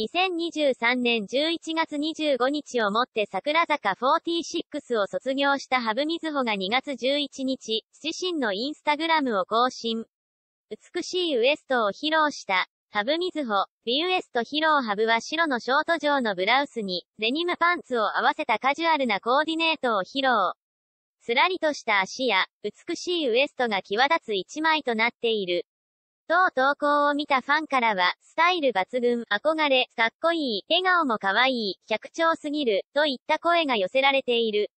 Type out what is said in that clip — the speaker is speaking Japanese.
2023年11月25日をもって桜坂46を卒業したハブみずほが2月11日、自身のインスタグラムを更新。美しいウエストを披露した。ハブみずほ、ビウエスト披露ハブは白のショート状のブラウスに、デニムパンツを合わせたカジュアルなコーディネートを披露。すらりとした足や、美しいウエストが際立つ一枚となっている。当投稿を見たファンからは、スタイル抜群、憧れ、かっこいい、笑顔も可愛い、100兆すぎる、といった声が寄せられている。